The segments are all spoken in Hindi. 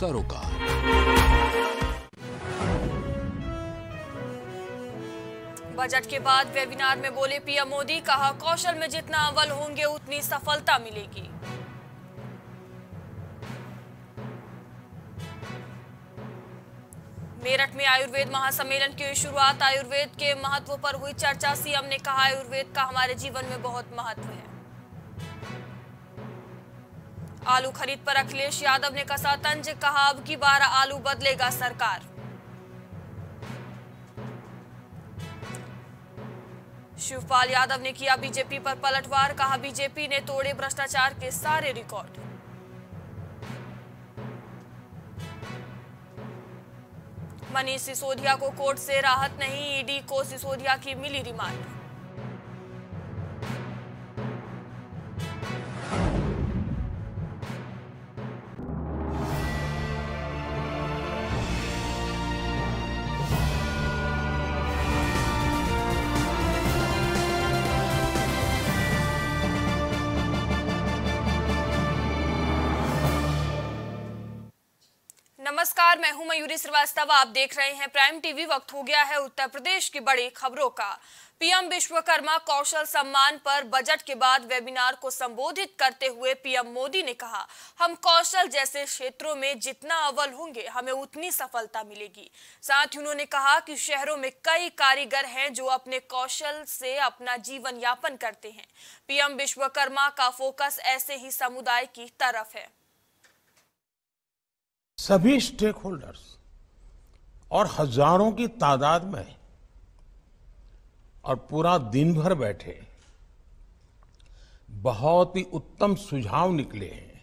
सरोकार बजट के बाद वेबिनार में बोले पीएम मोदी, कहा कौशल में जितना अव्वल होंगे, उतनी सफलता मिलेगी। मेरठ में आयुर्वेद महासम्मेलन की शुरुआत आयुर्वेद के महत्व पर हुई चर्चा। सीएम ने कहा, आयुर्वेद का हमारे जीवन में बहुत महत्व है। आलू खरीद पर अखिलेश यादव ने कसा तंज, कहा अब की बार आलू बदलेगा सरकार। शिवपाल यादव ने किया बीजेपी पर पलटवार, कहा बीजेपी ने तोड़े भ्रष्टाचार के सारे रिकॉर्ड। मनीष सिसोदिया को कोर्ट से राहत नहीं, ईडी को सिसोदिया की मिली रिमांड। नमस्कार, मैं हूँ मयूरी श्रीवास्तव, आप देख रहे हैं प्राइम टीवी, वक्त हो गया है उत्तर प्रदेश की बड़ी खबरों का। पीएम विश्वकर्मा कौशल सम्मान पर बजट के बाद वेबिनार को संबोधित करते हुए पीएम मोदी ने कहा, हम कौशल जैसे क्षेत्रों में जितना अव्वल होंगे, हमें उतनी सफलता मिलेगी। साथ ही उन्होंने कहा कि शहरों में कई कारीगर हैं जो अपने कौशल से अपना जीवन यापन करते हैं। पीएम विश्वकर्मा का फोकस ऐसे ही समुदाय की तरफ़ है। सभी स्टेक होल्डर्स और हज़ारों की तादाद में और पूरा दिन भर बैठे बहुत ही उत्तम सुझाव निकले हैं।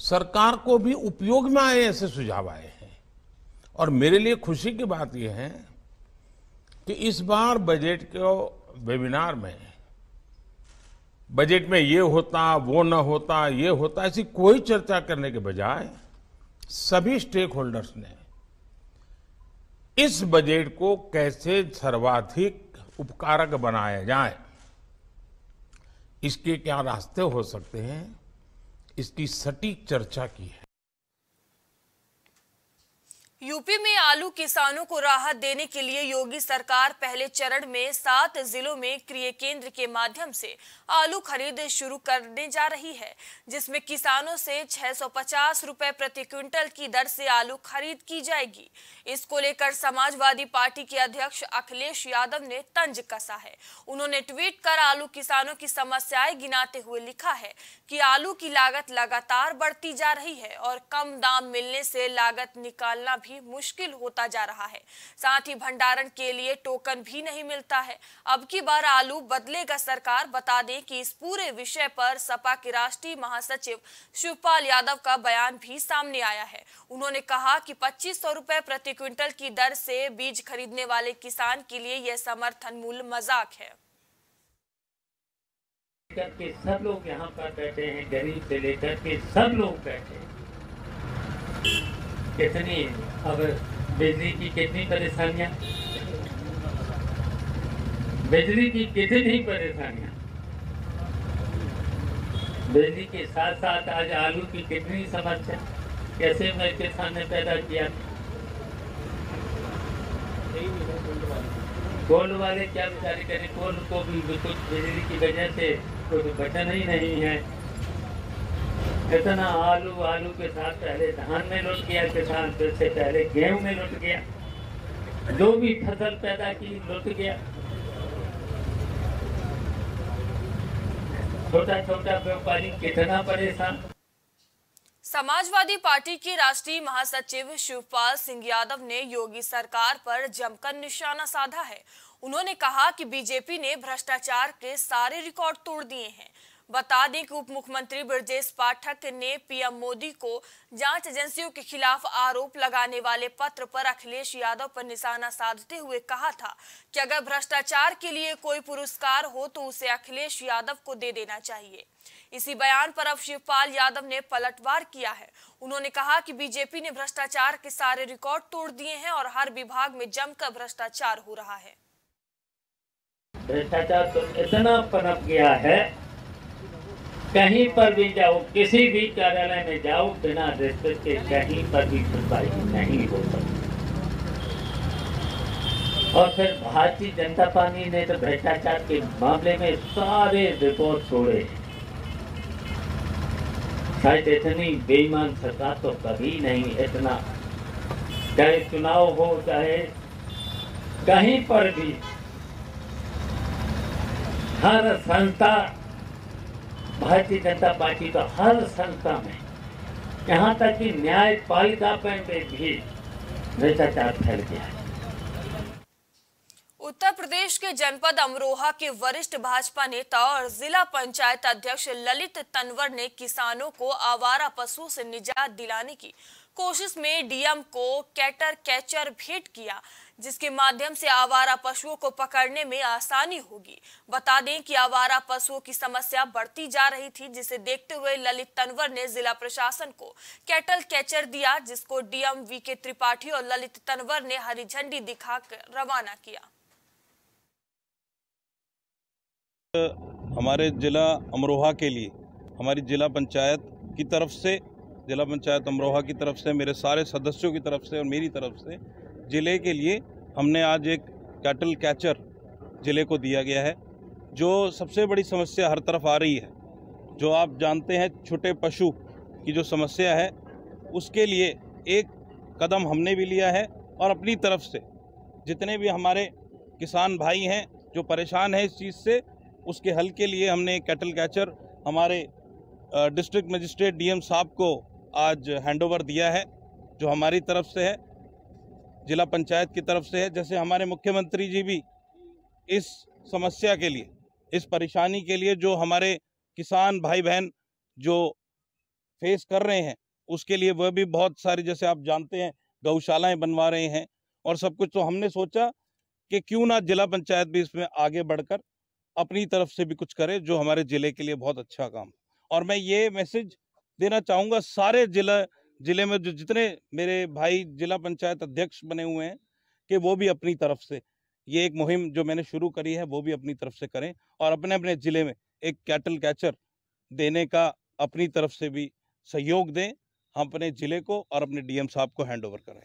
सरकार को भी उपयोग में आए ऐसे सुझाव आए हैं। और मेरे लिए खुशी की बात यह है कि इस बार बजट के वेबिनार में बजट में ये होता, वो न होता, ये होता, ऐसी कोई चर्चा करने के बजाय सभी स्टेक होल्डर्स ने इस बजट को कैसे सर्वाधिक उपकारक बनाया जाए, इसके क्या रास्ते हो सकते हैं, इसकी सटीक चर्चा की है। यूपी में आलू किसानों को राहत देने के लिए योगी सरकार पहले चरण में सात जिलों में क्रिय केंद्र के माध्यम से आलू खरीद शुरू करने जा रही है, जिसमें किसानों से 650 रुपए प्रति क्विंटल की दर से आलू खरीद की जाएगी। इसको लेकर समाजवादी पार्टी के अध्यक्ष अखिलेश यादव ने तंज कसा है। उन्होंने ट्वीट कर आलू किसानों की समस्याएँ गिनाते हुए लिखा है की आलू की लागत लगातार बढ़ती जा रही है और कम दाम मिलने से लागत निकालना भी मुश्किल होता जा रहा है। साथ ही भंडारण के लिए टोकन भी नहीं मिलता है। अब की बार आलू बदलेगा सरकार, बता दें कि इस पूरे विषय पर सपा के राष्ट्रीय महासचिव शिवपाल यादव का बयान भी सामने आया है। उन्होंने कहा कि पच्चीस सौ प्रति क्विंटल की दर से बीज खरीदने वाले किसान के लिए यह समर्थन मूल्य मज़ाक है। के सब लोग यहाँ पर बैठे हैं, गरीब से लेकर के सब लोग बैठे हैं। कितनी अब बिजली की कितनी परेशानियाँ? बिजली की कितनी परेशानियाँ? बिजली के साथ साथ आज आलू की कितनी समस्या? कैसे मैं किसान ने पैदा किया? कोल वाले क्या बेचारे करें? कोल को भी कुछ बिजली की वजह से कोई बचन ही नहीं है। इतना आलू आलू के साथ पहले धान में लुट गया किसान फिर से पहले गेहूँ में लुट गया। जो भी फ़सल पैदा की, लुट गया। छोटा छोटा व्यापारी कितना परेशान। समाजवादी पार्टी के राष्ट्रीय महासचिव शिवपाल सिंह यादव ने योगी सरकार पर जमकर निशाना साधा है। उन्होंने कहा कि बीजेपी ने भ्रष्टाचार के सारे रिकॉर्ड तोड़ दिए हैं। बता दें कि उप मुख्यमंत्री ब्रजेश पाठक ने पीएम मोदी को जाँच एजेंसियों के खिलाफ आरोप लगाने वाले पत्र पर अखिलेश यादव पर निशाना साधते हुए कहा था कि अगर भ्रष्टाचार के लिए कोई पुरस्कार हो तो उसे अखिलेश यादव को दे देना चाहिए। इसी बयान पर अब शिवपाल यादव ने पलटवार किया है। उन्होंने कहा कि बीजेपी ने भ्रष्टाचार के सारे रिकॉर्ड तोड़ दिए हैं और हर विभाग में जमकर भ्रष्टाचार हो रहा है। भ्रष्टाचार तो इतना पनप गया है कहीं पर भी जाओ, किसी भी कार्यालय में जाओ, बिना रिश्वत के कहीं पर भी सुनवाई नहीं हो सकती। और फिर भारतीय जनता पार्टी ने तो भ्रष्टाचार के मामले में सारे रिपोर्ट छोड़े शायद इतनी बेईमान सरकार तो कभी नहीं, इतना चाहे चुनाव हो, चाहे कहीं पर भी। हर संस्था भारतीय जनता पार्टी का हर संस्था में यहाँ तक कि न्यायपालिका में भी भ्रष्टाचार फैल गया है। उत्तर प्रदेश के जनपद अमरोहा के वरिष्ठ भाजपा नेता और जिला पंचायत अध्यक्ष ललित तनवर ने किसानों को आवारा पशुओं से निजात दिलाने की कोशिश में डीएम को कैटर कैचर भेंट किया। जिसके माध्यम से आवारा पशुओं को पकड़ने में आसानी होगी। बता दें कि आवारा पशुओं की समस्या बढ़ती जा रही थी, जिसे देखते हुए ललित तनवर ने जिला प्रशासन को कैटल कैचर दिया, जिसको डीएम वी के त्रिपाठी और ललित तनवर ने हरी झंडी दिखाकर रवाना किया। हमारे ज़िला अमरोहा के लिए, हमारी ज़िला पंचायत की तरफ़ से, ज़िला पंचायत अमरोहा की तरफ़ से, मेरे सारे सदस्यों की तरफ़ से और मेरी तरफ़ से ज़िले के लिए हमने आज एक कैटल कैचर ज़िले को दिया गया है, जो सबसे बड़ी समस्या हर तरफ़ आ रही है। जो आप जानते हैं, छोटे पशु की जो समस्या है, उसके लिए एक कदम हमने भी लिया है और अपनी तरफ़ से जितने भी हमारे किसान भाई हैं जो परेशान हैं इस चीज़ से, उसके हल के लिए हमने कैटल कैचर हमारे डिस्ट्रिक्ट मजिस्ट्रेट डीएम साहब को आज हैंडओवर दिया है, जो हमारी तरफ़ से है। जिला पंचायत की तरफ़ से है, जैसे हमारे मुख्यमंत्री जी भी इस समस्या के लिए, इस परेशानी के लिए जो हमारे किसान भाई बहन जो फेस कर रहे हैं, उसके लिए वह भी बहुत सारी, जैसे आप जानते हैं, गौशालाएँ बनवा रहे हैं और सब कुछ। तो हमने सोचा कि क्यों ना जिला पंचायत भी इसमें आगे बढ़कर अपनी तरफ़ से भी कुछ करे, जो हमारे ज़िले के लिए बहुत अच्छा काम। और मैं ये मैसेज देना चाहूँगा, सारे जिला ज़िले में जो जितने मेरे भाई जिला पंचायत अध्यक्ष बने हुए हैं, कि वो भी अपनी तरफ़ से, ये एक मुहिम जो मैंने शुरू करी है, वो भी अपनी तरफ़ से करें और अपने अपने ज़िले में एक कैटल कैचर देने का अपनी तरफ़ से भी सहयोग दें, हम अपने ज़िले को और अपने डीएम साहब को हैंडओवर करें।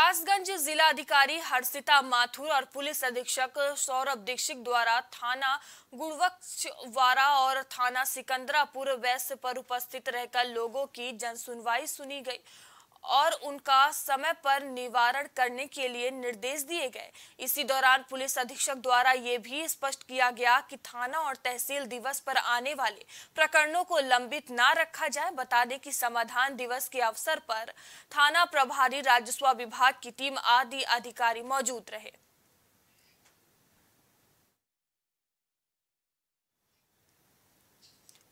कासगंज जिला अधिकारी हर्षिता माथुर और पुलिस अधीक्षक सौरभ दीक्षित द्वारा थाना गुड़वक्षवारा और थाना सिकंदरापुर वेस्ट पर उपस्थित रहकर लोगों की जनसुनवाई सुनी गई। और उनका समय पर निवारण करने के लिए निर्देश दिए गए। इसी दौरान पुलिस अधीक्षक द्वारा ये भी स्पष्ट किया गया कि थाना और तहसील दिवस पर आने वाले प्रकरणों को लंबित ना रखा जाए बता दें कि समाधान दिवस के अवसर पर थाना प्रभारी राजस्व विभाग की टीम आदि अधिकारी मौजूद रहे।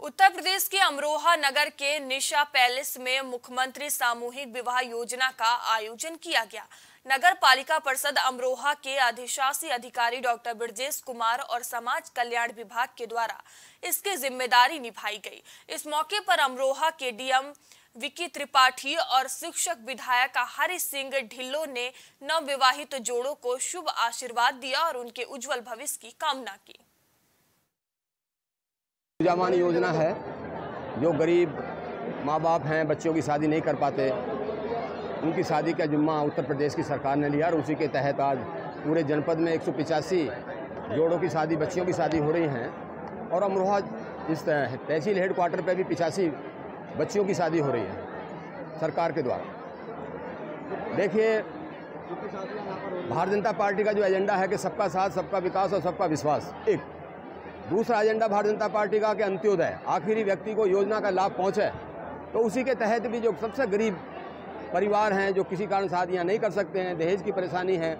उत्तर प्रदेश के अमरोहा नगर के निशा पैलेस में मुख्यमंत्री सामूहिक विवाह योजना का आयोजन किया गया। नगर पालिका परिषद अमरोहा के अधिशासी अधिकारी डॉक्टर ब्रजेश कुमार और समाज कल्याण विभाग के द्वारा इसकी ज़िम्मेदारी निभाई गई। इस मौके पर अमरोहा के डीएम विकी त्रिपाठी और शिक्षक विधायक हरि सिंह ढिल्लो ने नवविवाहित जोड़ों को शुभ आशीर्वाद दिया और उनके उज्जवल भविष्य की कामना की। जामान योजना है, जो गरीब माँ बाप हैं, बच्चों की शादी नहीं कर पाते। उनकी शादी का जुम्मा उत्तर प्रदेश की सरकार ने लिया और उसी के तहत आज पूरे जनपद में एक जोड़ों की शादी, बच्चियों की शादी हो रही हैं। और अमरोहा इस तहसील हेड क्वार्टर पर भी पिचासी बच्चियों की शादी हो रही है, सरकार के द्वारा। देखिए, भारतीय जनता पार्टी का जो एजेंडा है कि सबका साथ, सबका विकास और सबका विश्वास, एक दूसरा एजेंडा भारतीय जनता पार्टी का कि अंत्योदय, आखिरी व्यक्ति को योजना का लाभ पहुँचे। तो उसी के तहत भी जो सबसे गरीब परिवार हैं, जो किसी कारण शादियाँ नहीं कर सकते हैं, दहेज की परेशानी है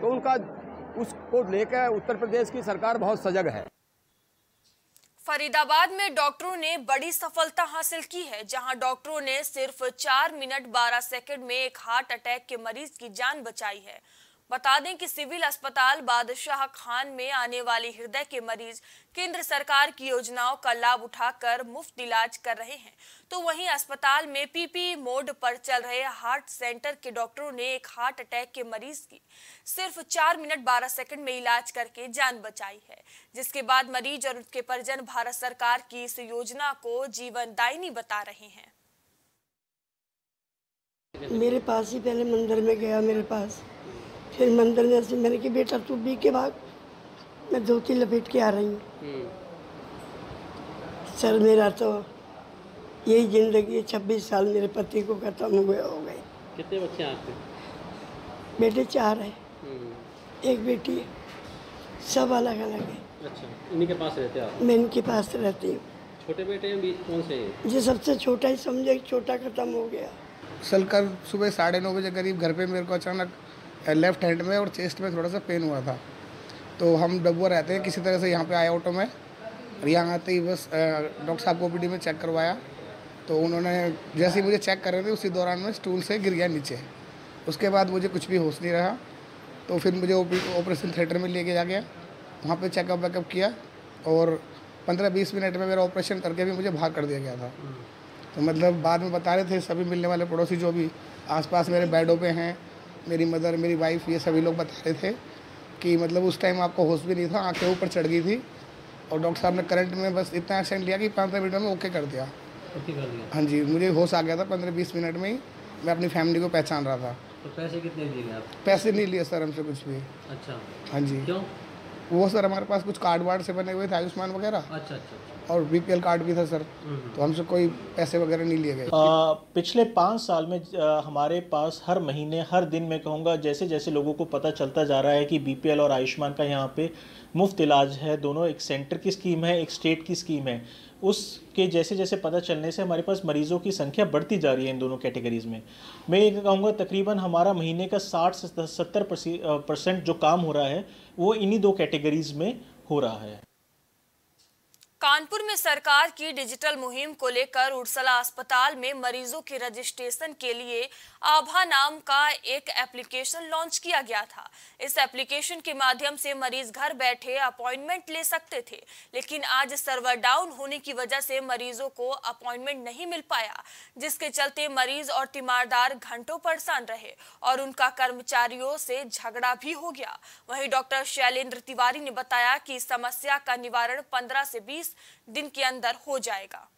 तो उनका, उसको लेकर उत्तर प्रदेश की सरकार बहुत सजग है। फरीदाबाद में डॉक्टरों ने बड़ी सफलता हासिल की है, जहाँ डॉक्टरों ने सिर्फ़ चार मिनट बारह सेकंड में एक हार्ट अटैक के मरीज़ की जान बचाई है। बता दें कि सिविल अस्पताल बादशाह खान में आने वाले हृदय के मरीज़ केंद्र सरकार की योजनाओं का लाभ उठाकर मुफ़्त इलाज कर रहे हैं। तो वहीं अस्पताल में पीपी मोड पर चल रहे हार्ट सेंटर के डॉक्टरों ने एक हार्ट अटैक के मरीज़ की सिर्फ़ चार मिनट बारह सेकंड में इलाज करके जान बचाई है, जिसके बाद मरीज़ और उसके परिजन भारत सरकार की इस योजना को जीवनदायिनी बता रहे हैं। मेरे पास ही पहले मंदिर में गया, मेरे पास। फिर मंदिर में से मैंने कि बेटा तू बी के भाग मैं धोती लपेट के आ रही हूँ। सर मेरा तो यही ज़िंदगी छब्बीस साल मेरे पति को खत्म हुए हो गए। कितने बच्चे हैं आपके? बेटे चार है। हम्म, एक बेटी है। सब अलग अलग है। अच्छा इन्हीं के पास रहते हो आप? मैं इनके पास रहती हूँ। छोटे बेटे हैं बीच कौन से हैं? जो सबसे छोटा ही समझे छोटा खत्म हो गया। सल कल सुबह साढ़े नौ बजे करीब घर पे मेरे को अचानक लेफ़्ट हैंड में और चेस्ट में थोड़ा सा पेन हुआ था। तो हम डबुआ रहते हैं किसी तरह से यहाँ पे आए ऑटो में। और यहाँ आते ही बस डॉक्टर साहब को ओपीडी में चेक करवाया। तो उन्होंने जैसे ही मुझे चेक कर रहे थे उसी दौरान में स्टूल से गिर गया नीचे। उसके बाद मुझे कुछ भी होश नहीं रहा। तो फिर मुझे ऑपरेशन थिएटर में लेके जा गया। वहाँ पे चेकअप वेकअप किया और पंद्रह बीस मिनट में मेरा ऑपरेशन करके भी मुझे भाग कर दिया गया था। तो मतलब बाद में बता रहे थे सभी मिलने वाले पड़ोसी जो भी आसपास मेरे बेडों पे हैं मेरी मदर मेरी वाइफ ये सभी लोग बता रहे थे कि मतलब उस टाइम आपको होश भी नहीं था आँखें ऊपर चढ़ गई थी और डॉक्टर साहब ने करंट में बस इतना एक्सीडेंट लिया कि पंद्रह मिनट में ओके कर दिया। छुट्टी कर दिया। हाँ जी मुझे होश आ गया था पंद्रह बीस मिनट में ही मैं अपनी फैमिली को पहचान रहा था। तो पैसे कितने दिए आप? पैसे नहीं लिए सर हमसे कुछ भी। अच्छा। हाँ जी। क्यों? वो सर हमारे पास कुछ कार्ड वार्ड से बने हुए थे आयुष्मान वगैरह। अच्छा अच्छा अच्छा। और बीपीएल कार्ड भी था सर। तो हमसे कोई पैसे वगैरह नहीं लिए गए। आ, पिछले पाँच साल में आ, हमारे पास हर महीने हर दिन मैं कहूँगा जैसे जैसे लोगों को पता चलता जा रहा है कि बीपीएल और आयुष्मान का यहाँ पे मुफ़्त इलाज है दोनों एक सेंटर की स्कीम है एक स्टेट की स्कीम है। उसके जैसे जैसे पता चलने से हमारे पास मरीजों की संख्या बढ़ती जा रही है इन दोनों कैटेगरीज में। मैं ये कहूँगा, तकरीबन हमारा महीने का साठ से सत्तर परसेंट जो काम हो रहा है, वो इन्हीं दो कैटेगरीज में हो रहा है। कानपुर में सरकार की डिजिटल मुहिम को लेकर उड़सला अस्पताल में मरीजों के रजिस्ट्रेशन के लिए आभा नाम का एक एप्लीकेशन लॉन्च किया गया था। इस एप्लीकेशन के माध्यम से मरीज़ घर बैठे अपॉइंटमेंट ले सकते थे, लेकिन आज सर्वर डाउन होने की वजह से मरीजों को अपॉइंटमेंट नहीं मिल पाया, जिसके चलते मरीज़ और तीमारदार घंटों परेशान रहे और उनका कर्मचारियों से झगड़ा भी हो गया। वही डॉक्टर शैलेंद्र तिवारी ने बताया की समस्या का निवारण 15 से 20 दिन के अंदर हो जाएगा।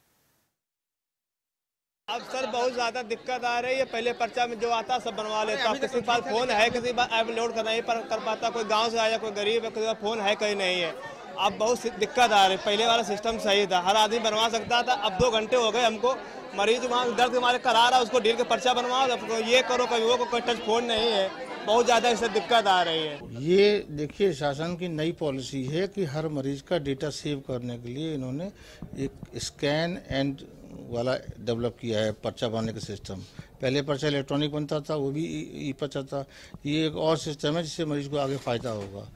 अब सर बहुत ज़्यादा दिक्कत आ रही है। पहले पर्चा में जो आता सब बनवा लेता। अब किसी के पास फ़ोन है किसी के पास ऐप लोड कर नहीं पर कर पाता कोई गाँव से आया कोई गरीब है किसी का फ़ोन है कहीं नहीं है। अब बहुत दिक्कत आ रही है। पहले वाला सिस्टम सही था। हर आदमी बनवा सकता था। अब दो घंटे हो गए हमको। मरीज़ वहाँ दर्द हमारे करा रहा है उसको डील के पर्चा बनवाओ। ये करो कोई वो कोई टच फ़ोन नहीं है। बहुत ज़्यादा इससे दिक्कत आ रही है। ये देखिए, शासन की नई पॉलिसी है कि हर मरीज़ का डेटा सेव करने के लिए इन्होंने एक स्कैन एंड वाला डेवलप किया है, पर्चा बनाने का सिस्टम। पहले पर्चा इलेक्ट्रॉनिक बनता था, वो भी ई पर्चा था। ये एक और सिस्टम है जिससे मरीज़ को आगे फ़ायदा होगा।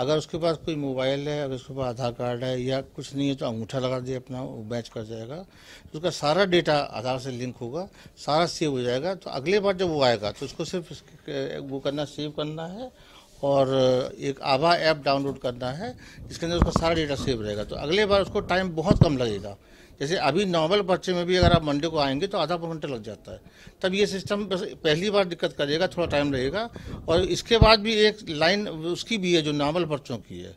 अगर उसके पास कोई मोबाइल है, अगर उसके पास आधार कार्ड है या कुछ नहीं है तो अंगूठा लगा दिए अपना वो मैच कर जाएगा। तो उसका सारा डेटा आधार से लिंक होगा, सारा सेव हो जाएगा। तो अगले बार जब वो आएगा तो उसको सिर्फ़ वो करना सेव करना है और एक आभा ऐप डाउनलोड करना है, जिसके अंदर उसका सारा डेटा सेव रहेगा। तो अगले बार उसको टाइम बहुत कम लगेगा। जैसे अभी नॉर्मल पर्चे में भी अगर आप मंडे को आएँगे तो आधा घंटे लग जाता है। तब ये सिस्टम बस पहली बार दिक्कत करेगा, थोड़ा टाइम लगेगा। और इसके बाद भी एक लाइन उसकी भी है जो नॉर्मल पर्चों की है।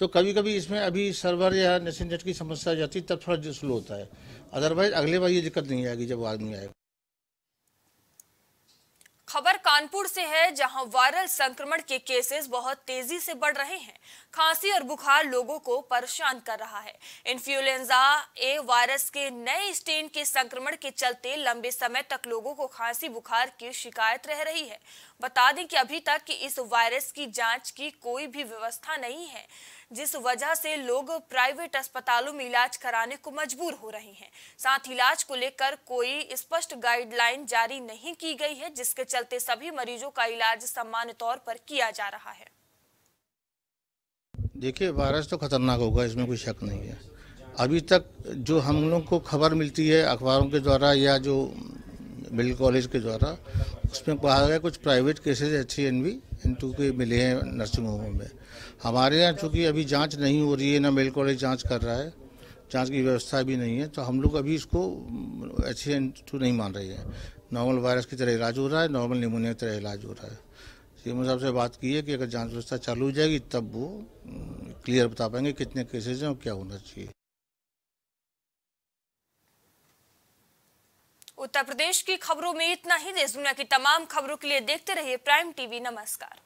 तो कभी कभी इसमें अभी सर्वर या नेट की समस्या आ जाती है, तब थोड़ा स्लो होता है। अदरवाइज़ अगले बार ये दिक्कत नहीं आएगी जब आदमी आएगा खबर कानपुर से है, जहाँ वायरल संक्रमण के केसेस बहुत तेज़ी से बढ़ रहे हैं। खांसी और बुखार लोगों को परेशान कर रहा है। इन्फ्लुएंजा ए वायरस के नए स्टेन के संक्रमण के चलते लंबे समय तक लोगों को खांसी, बुखार की शिकायत रह रही है। बता दें कि अभी तक कि इस वायरस की जाँच की कोई भी व्यवस्था नहीं है। जिस वजह से लोग प्राइवेट अस्पतालों में इलाज कराने को मजबूर हो रहे हैं। साथ इलाज को लेकर कोई स्पष्ट गाइडलाइन जारी नहीं की गई है, जिसके चलते सभी मरीजों का इलाज सामान्य तौर पर किया जा रहा है। देखिए, वायरस तो खतरनाक होगा, इसमें कोई शक नहीं है। अभी तक जो हम लोग को खबर मिलती है, अखबारों के द्वारा या जो मेडिकल कॉलेज के द्वारा। उसमें कहा गया कुछ private cases H C N B इन टू के मिले हैं नर्सिंग होमों में। हमारे यहाँ चूँकि अभी जाँच नहीं हो रही है, ना मेडिकल कॉलेज जाँच कर रहा है, जाँच की व्यवस्था भी नहीं है तो हम लोग अभी इसको एच एन टू नहीं मान रहे हैं। नॉर्मल वायरस की तरह इलाज हो रहा है, नॉर्मल निमोनिया की तरह इलाज हो रहा है। सीएम साहब से बात की है कि अगर जाँच व्यवस्था चालू हो जाएगी, तब वो क्लियर बता पाएँगे कितने केसेज हैं और क्या होना चाहिए। उत्तर प्रदेश की खबरों में इतना ही। देश दुनिया की तमाम खबरों के लिए देखते रहिए प्राइम टीवी नमस्कार।